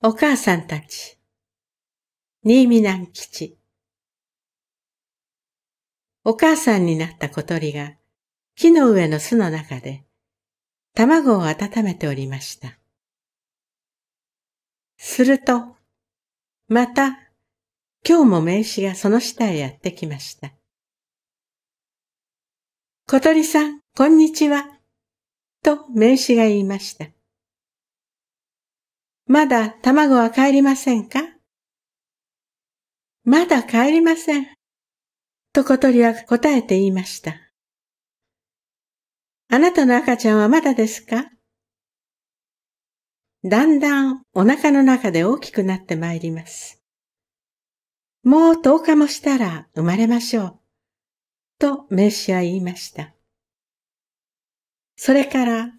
お母さんたち。新見南吉。お母さんになった小鳥が木の上の巣の中で卵を温めておりました。すると、また今日も名刺がその下へやってきました。小鳥さん、こんにちは。と名刺が言いました。まだ卵は帰りませんか？まだ帰りません。と小鳥は答えて言いました。あなたの赤ちゃんはまだですか？だんだんお腹の中で大きくなってまいります。もう10日もしたら生まれましょう。と名詞は言いました。それから、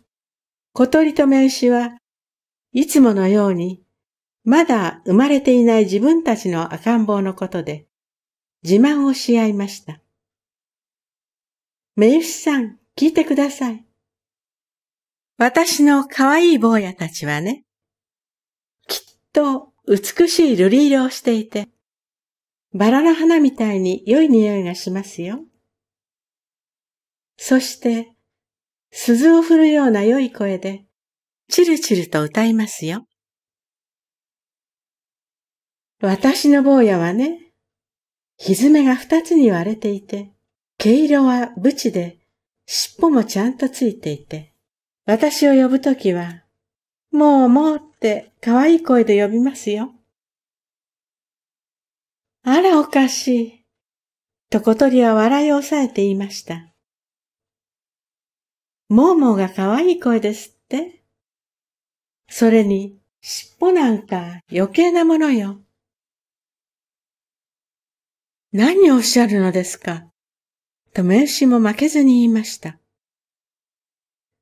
小鳥と名詞はいつものように、まだ生まれていない自分たちの赤ん坊のことで、自慢をし合いました。めゆしさん、聞いてください。私の可愛い坊やたちはね、きっと美しい瑠璃色をしていて、バラの花みたいに良い匂いがしますよ。そして、鈴を振るような良い声で、チルチルと歌いますよ。私の坊やはね、ひずめが二つに割れていて、毛色はブチで、尻尾もちゃんとついていて、私を呼ぶときは、もうもうって可愛い声で呼びますよ。あらおかしい。と小鳥は笑いを抑えて言いました。もうもうが可愛い声ですってそれに、尻尾なんか余計なものよ。何をおっしゃるのですか？と名刺も負けずに言いました。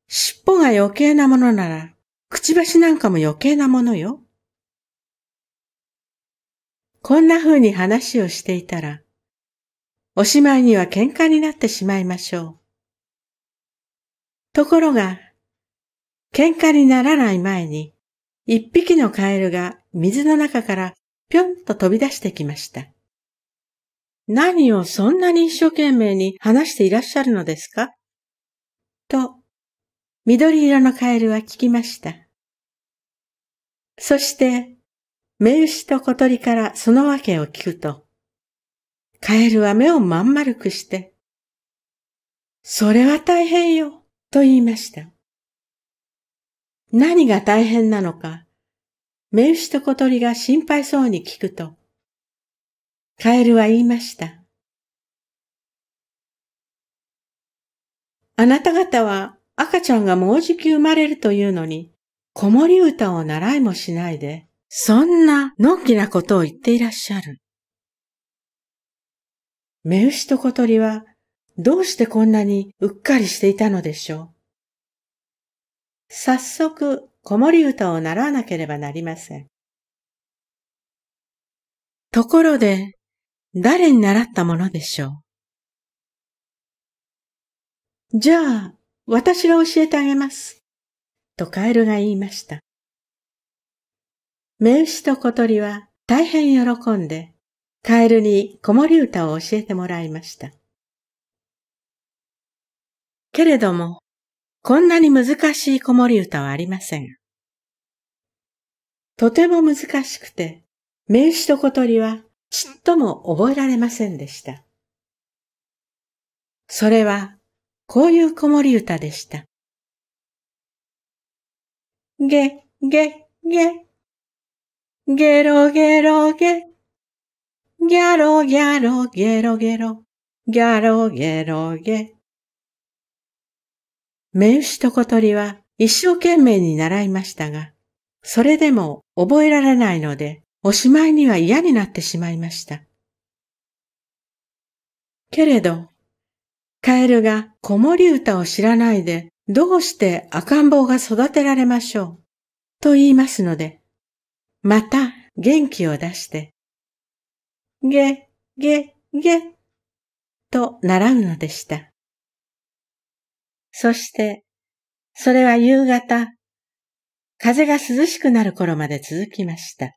尻尾が余計なものなら、くちばしなんかも余計なものよ。こんな風に話をしていたら、おしまいには喧嘩になってしまいましょう。ところが、喧嘩にならない前に、一匹のカエルが水の中からぴょんと飛び出してきました。何をそんなに一生懸命に話していらっしゃるのですか？と、緑色のカエルは聞きました。そして、目牛と小鳥からその訳を聞くと、カエルは目をまん丸くして、それは大変よ、と言いました。何が大変なのか、目牛と小鳥が心配そうに聞くと、カエルは言いました。あなた方は赤ちゃんがもうじき生まれるというのに、子守歌を習いもしないで、そんなのんきなことを言っていらっしゃる。目牛と小鳥はどうしてこんなにうっかりしていたのでしょう。早速、子守歌を習わなければなりません。ところで、誰に習ったものでしょう？じゃあ、私が教えてあげます。とカエルが言いました。目牛と小鳥は大変喜んで、カエルに子守歌を教えてもらいました。けれども、こんなに難しい子守歌はありません。とても難しくて、名詞と小鳥はちっとも覚えられませんでした。それは、こういう子守歌でした。げ、げ、げ、ゲロゲロゲ、ギャロギャロゲロゲロ、ギャロゲロゲ。目牛と小鳥は一生懸命に習いましたが、それでも覚えられないので、おしまいには嫌になってしまいました。けれど、カエルが子守歌を知らないで、どうして赤ん坊が育てられましょう、と言いますので、また元気を出して、げ、げ、げ、と習うのでした。そして、それは夕方、風が涼しくなる頃まで続きました。